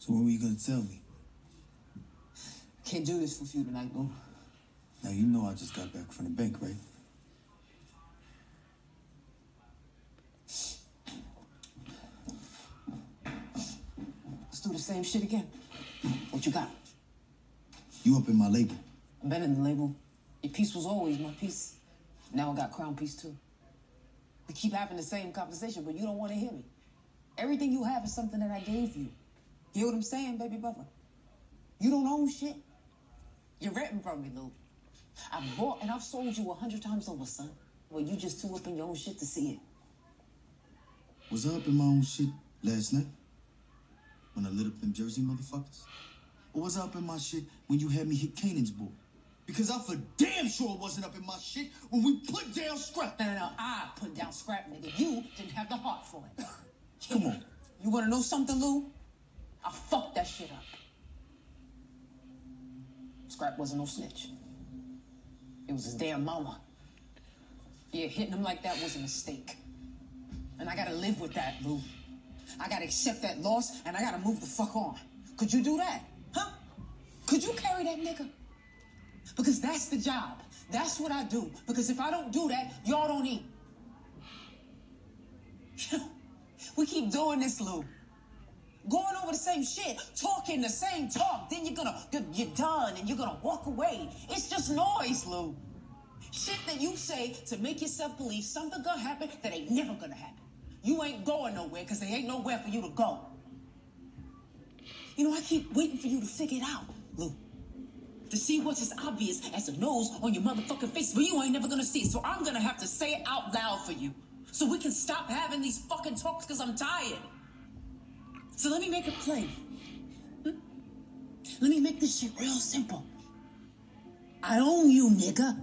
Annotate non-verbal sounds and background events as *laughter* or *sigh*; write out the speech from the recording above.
So what were you gonna tell me? Can't do this for you tonight, Lou. Now you know I just got back from the bank, right? Let's do the same shit again. What you got? You up in my label. I'm been in the label. Your piece was always my piece. Now I got crown piece too. We keep having the same conversation, but you don't want to hear me. Everything you have is something that I gave you. You hear what I'm saying, baby brother? You don't own shit. You're renting from me, Lou. I bought and I've sold you a hundred times over, son. Well, you just too up in your own shit to see it. Was I up in my own shit last night? When I lit up them Jersey motherfuckers? Or was I up in my shit when you had me hit Kanan's boy? Because I for damn sure wasn't up in my shit when we put down scrap. No, no, no. I put down scrap, nigga. You didn't have the heart for it. *laughs* Come on. You wanna know something, Lou? I fucked that shit up. Scrap wasn't no snitch. It was his damn mama. Yeah, hitting him like that was a mistake. And I gotta live with that, Lou. I gotta accept that loss and I gotta move the fuck on. Could you do that? Huh? Could you carry that nigga? Because that's the job. That's what I do. Because if I don't do that, y'all don't eat. *laughs* we keep doing this, Lou. Same shit, talking the same talk. Then you're gonna, you're done and you're gonna walk away. It's just noise, Lou. Shit that you say to make yourself believe something gonna happen that ain't never gonna happen. You ain't going nowhere because there ain't nowhere for you to go. You know, I keep waiting for you to figure it out, Lou. To see what's as obvious as a nose on your motherfucking face, but you ain't never gonna see it. So I'm gonna have to say it out loud for you. So we can stop having these fucking talks because I'm tired. So let me make it plain. Hmm? Let me make this shit real simple. I own you, nigga.